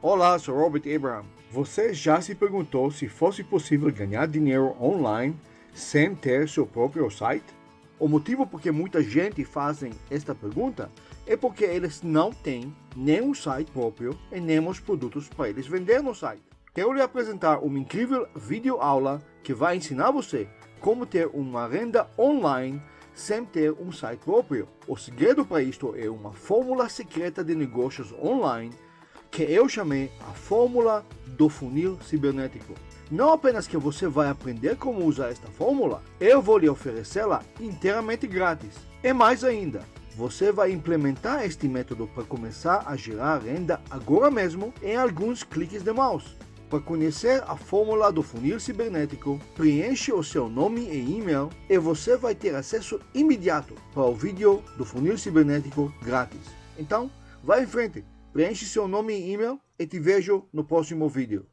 Olá, sou Robert Abraham. Você já se perguntou se fosse possível ganhar dinheiro online sem ter seu próprio site? O motivo por que muita gente fazem esta pergunta é porque eles não têm nenhum site próprio e nem os produtos para eles vender no site. Quero lhe apresentar uma incrível videoaula que vai ensinar você como ter uma renda online sem ter um site próprio. O segredo para isto é uma fórmula secreta de negócios online que eu chamei a fórmula do funil cibernético. Não apenas que você vai aprender como usar esta fórmula, eu vou lhe oferecê-la inteiramente grátis. E mais ainda, você vai implementar este método para começar a gerar renda agora mesmo em alguns cliques de mouse. Para conhecer a fórmula do funil cibernético, preencha o seu nome e e-mail e você vai ter acesso imediato para o vídeo do funil cibernético grátis. Então, vá em frente, preencha seu nome e e-mail e te vejo no próximo vídeo.